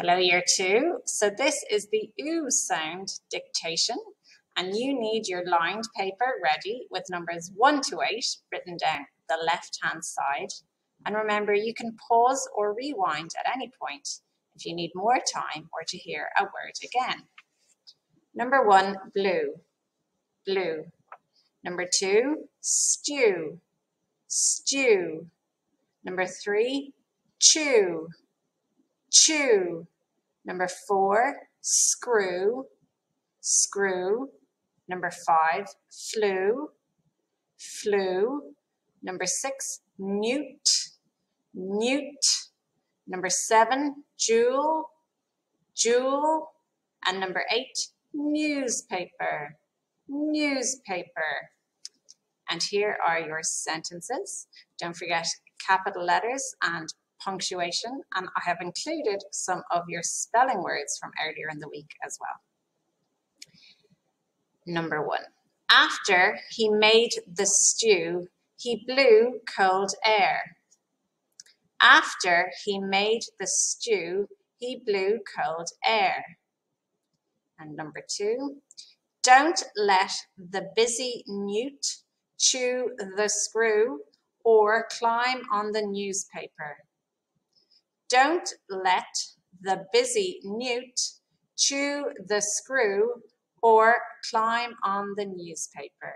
Hello, year two. So this is the oo sound dictation, and you need your lined paper ready with numbers one to eight written down the left-hand side. And remember, you can pause or rewind at any point if you need more time or to hear a word again. Number one, blue, blue. Number two, stew, stew. Number three, chew, chew. Number four, screw, screw. Number five, flew, flew. Number six, newt, newt. Number seven, jewel, jewel. And number eight, newspaper, newspaper. And here are your sentences. Don't forget capital letters and punctuation, and I have included some of your spelling words from earlier in the week as well. Number one, after he made the stew, he blew cold air. After he made the stew, he blew cold air. And number two, don't let the busy newt chew the screw or climb on the newspaper. Don't let the busy newt chew the screw or climb on the newspaper.